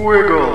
Wiggle.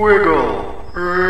Wiggle.